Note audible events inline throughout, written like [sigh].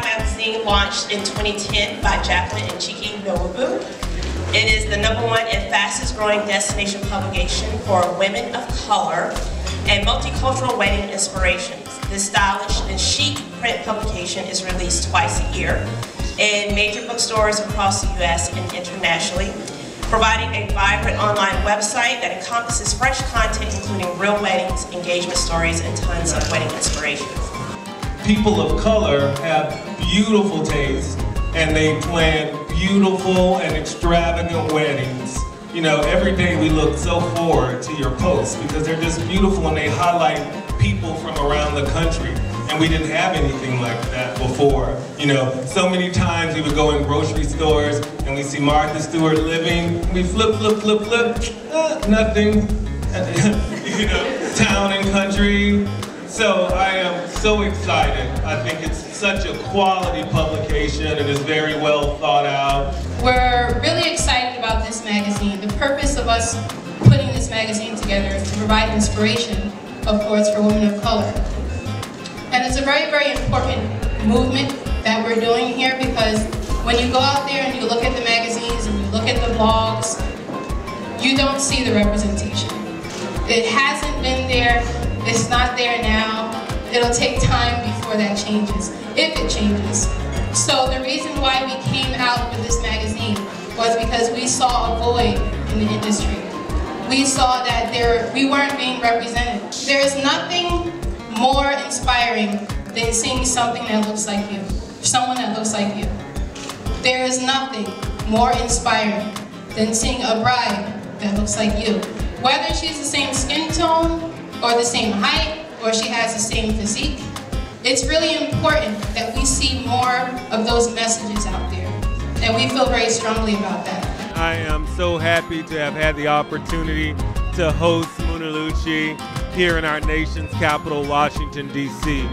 Magazine launched in 2010 by Jacqueline and Chike Nwobu. It is the number one and fastest growing destination publication for women of color and multicultural wedding inspirations. This stylish and chic print publication is released twice a year in major bookstores across the U.S. and internationally, providing a vibrant online website that encompasses fresh content including real weddings, engagement stories, and tons of wedding inspirations. People of color have beautiful taste and they plan beautiful and extravagant weddings. You know, every day we look so forward to your posts because they're just beautiful and they highlight people from around the country. And we didn't have anything like that before. You know, so many times we would go in grocery stores and we see Martha Stewart living. We flip, flip, flip, flip, uh, nothing. [laughs] you know, town and country. So I am so excited. I think it's such a quality publication and is very well thought out. We're really excited about this magazine. The purpose of us putting this magazine together is to provide inspiration, of course, for women of color. And it's a very, very important movement that we're doing here because when you go out there and you look at the magazines and you look at the blogs, you don't see the representation. It hasn't been there, it's not there now. It'll take time before that changes, if it changes. So the reason why we came out with this magazine was because we saw a void in the industry. We saw that there we weren't being represented. There is nothing more inspiring than seeing something that looks like you, someone that looks like you. There is nothing more inspiring than seeing a bride that looks like you. Whether she's the same skin or the same height, or she has the same physique, it's really important that we see more of those messages out there. And we feel very strongly about that. I am so happy to have had the opportunity to host Munaluchi here in our nation's capital, Washington, D.C.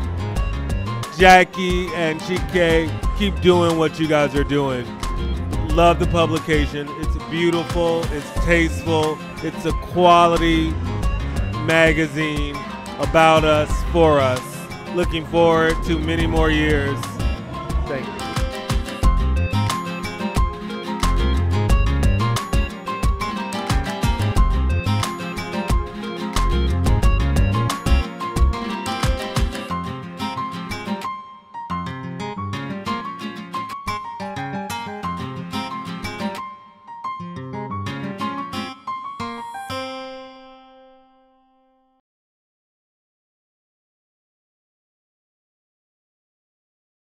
Jackie and Chike, keep doing what you guys are doing. Love the publication. It's beautiful, it's tasteful, it's a quality magazine about us, for us. Looking forward to many more years. Thank you.